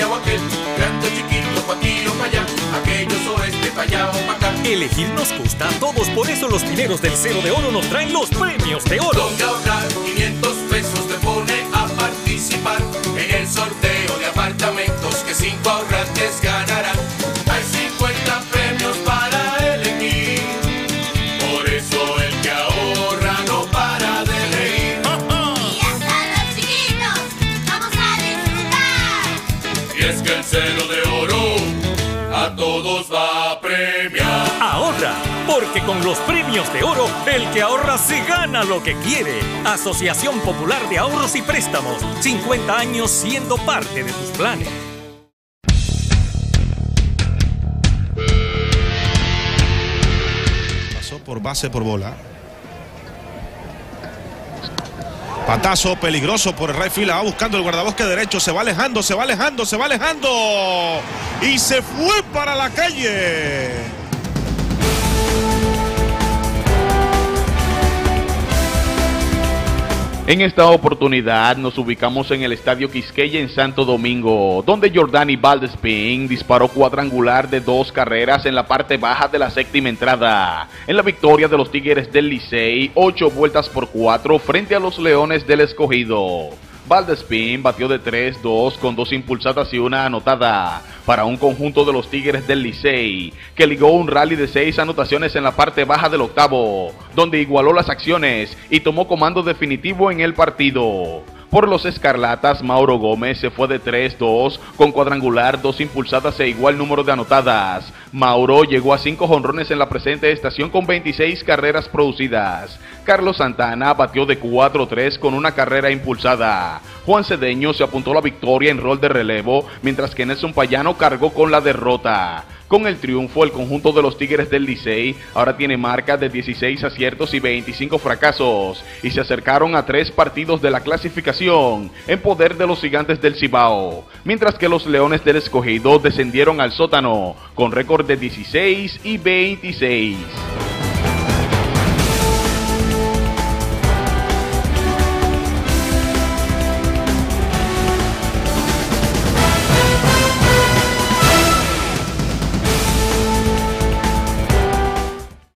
aquella o aquel, grande o chiquito, pa' aquí o pa' allá, aquellos o este, pa' allá o pa' acá. Elegir nos gusta a todos, por eso los mineros del Cero de Oro nos traen los premios de oro. Donde ahorrar 500 pesos te pone a Y es que el cero de oro a todos va a premiar. Ahorra, porque con los premios de oro, el que ahorra se gana lo que quiere. Asociación Popular de Ahorros y Préstamos, 50 años siendo parte de tus planes. Pasó por base por bola. Patazo peligroso por el right field. Va buscando el guardabosque derecho. Se va alejando, se va alejando, se va alejando. Y se fue para la calle. En esta oportunidad nos ubicamos en el Estadio Quisqueya en Santo Domingo, donde Jordani Valdespin disparó cuadrangular de dos carreras en la parte baja de la séptima entrada, en la victoria de los Tigres del Licey, ocho vueltas por cuatro frente a los Leones del Escogido. Valdespin batió de 3-2 con dos impulsadas y una anotada para un conjunto de los Tigres del Licey, que ligó un rally de seis anotaciones en la parte baja del octavo, donde igualó las acciones y tomó comando definitivo en el partido. Por los Escarlatas, Mauro Gómez se fue de 3-2 con cuadrangular, dos impulsadas e igual número de anotadas. Mauro llegó a cinco jonrones en la presente estación con 26 carreras producidas. Carlos Santana batió de 4-3 con una carrera impulsada. Juan Cedeño se apuntó la victoria en rol de relevo, mientras que Nelson Payano cargó con la derrota. Con el triunfo, el conjunto de los Tigres del Licey ahora tiene marca de 16 aciertos y 25 fracasos y se acercaron a tres partidos de la clasificación en poder de los gigantes del Cibao, mientras que los Leones del Escogido descendieron al sótano con récord de 16 y 26.